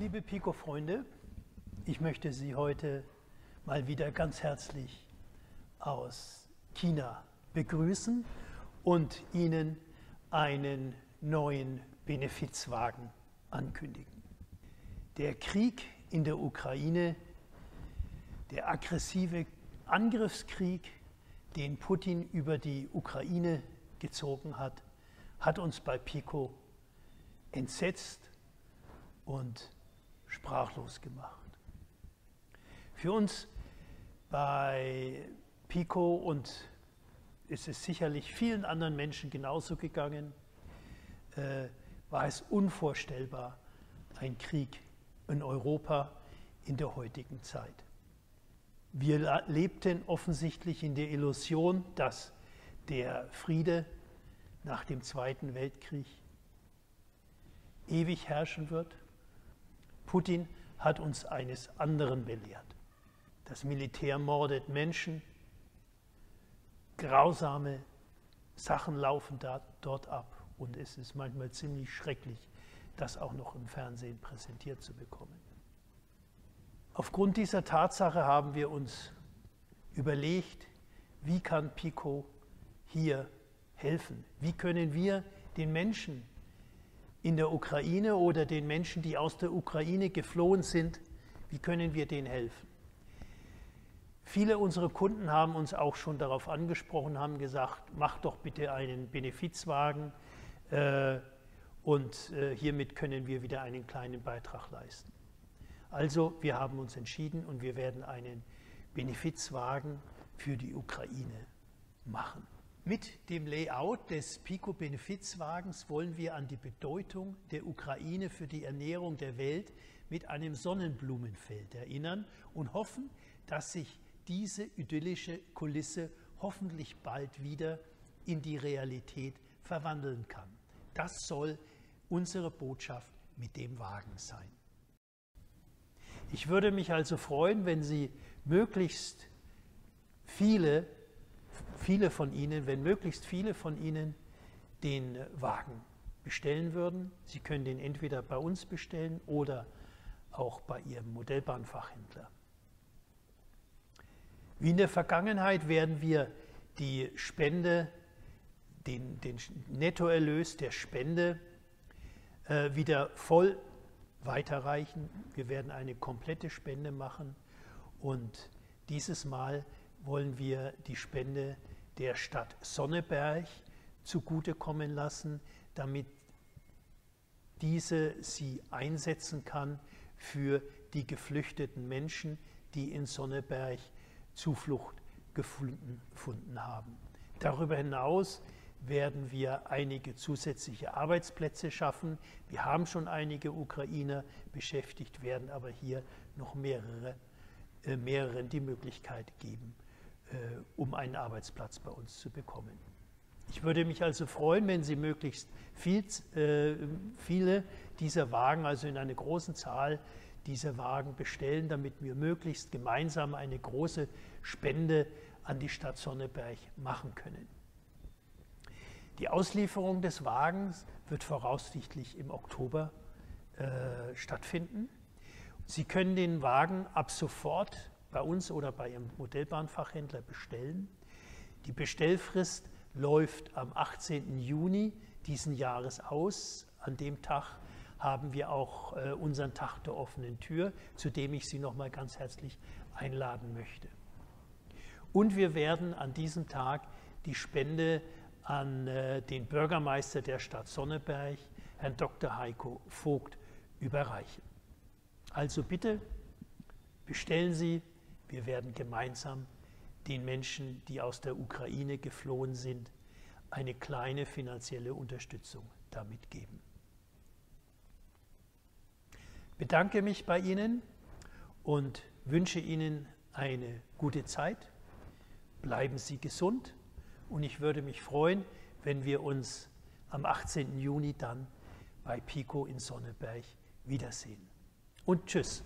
Liebe Pico-Freunde, ich möchte Sie heute mal wieder ganz herzlich aus China begrüßen und Ihnen einen neuen Benefizwagen ankündigen. Der Krieg in der Ukraine, der aggressive Angriffskrieg, den Putin über die Ukraine gezogen hat, hat uns bei Pico entsetzt und sprachlos gemacht. Für uns bei Pico und ist es sicherlich vielen anderen Menschen genauso gegangen, äh, war es unvorstellbar, ein Krieg in Europa in der heutigen Zeit. Wir lebten offensichtlich in der Illusion, dass der Friede nach dem Zweiten Weltkrieg ewig herrschen wird. Putin hat uns eines anderen belehrt. Das Militär mordet Menschen, grausame Sachen laufen da, dort ab und es ist manchmal ziemlich schrecklich, das auch noch im Fernsehen präsentiert zu bekommen. Aufgrund dieser Tatsache haben wir uns überlegt, wie kann Pico hier helfen? Wie können wir den Menschen in der Ukraine oder den Menschen, die aus der Ukraine geflohen sind, wie können wir denen helfen? Viele unserer Kunden haben uns auch schon darauf angesprochen, haben gesagt, mach doch bitte einen Benefizwagen äh, und äh, hiermit können wir wieder einen kleinen Beitrag leisten. Also wir haben uns entschieden und wir werden einen Benefizwagen für die Ukraine machen. Mit dem Layout des Pico-Benefizwagens wollen wir an die Bedeutung der Ukraine für die Ernährung der Welt mit einem Sonnenblumenfeld erinnern und hoffen, dass sich diese idyllische Kulisse hoffentlich bald wieder in die Realität verwandeln kann. Das soll unsere Botschaft mit dem Wagen sein. Ich würde mich also freuen, wenn Sie möglichst viele, viele von Ihnen, wenn möglichst viele von Ihnen den Wagen bestellen würden. Sie können den entweder bei uns bestellen oder auch bei Ihrem Modellbahnfachhändler. Wie in der Vergangenheit werden wir die Spende, den, den Nettoerlös der Spende äh, wieder voll weiterreichen. Wir werden eine komplette Spende machen und dieses Mal wollen wir die Spende der Stadt Sonneberg zugutekommen lassen, damit diese sie einsetzen kann für die geflüchteten Menschen, die in Sonneberg Zuflucht gefunden, haben. Darüber hinaus werden wir einige zusätzliche Arbeitsplätze schaffen. Wir haben schon einige Ukrainer beschäftigt, werden aber hier noch mehrere, äh, mehreren die Möglichkeit geben, um einen Arbeitsplatz bei uns zu bekommen. Ich würde mich also freuen, wenn Sie möglichst viel, äh, viele dieser Wagen, also in einer großen Zahl, diese Wagen bestellen, damit wir möglichst gemeinsam eine große Spende an die Stadt Sonneberg machen können. Die Auslieferung des Wagens wird voraussichtlich im Oktober äh, stattfinden. Sie können den Wagen ab sofort bei uns oder bei Ihrem Modellbahnfachhändler bestellen. Die Bestellfrist läuft am 18. Juni diesen Jahres aus. An dem Tag haben wir auch äh, unseren Tag der offenen Tür, zu dem ich Sie nochmal ganz herzlich einladen möchte. Und wir werden an diesem Tag die Spende an äh, den Bürgermeister der Stadt Sonneberg, Herrn Dr. Heiko Vogt, überreichen. Also bitte bestellen Sie, wir werden gemeinsam den Menschen, die aus der Ukraine geflohen sind, eine kleine finanzielle Unterstützung damit geben bedanke mich bei Ihnen und wünsche Ihnen eine gute Zeit. Bleiben Sie gesund und ich würde mich freuen, wenn wir uns am 18. Juni dann bei Pico in Sonneberg wiedersehen. Und tschüss.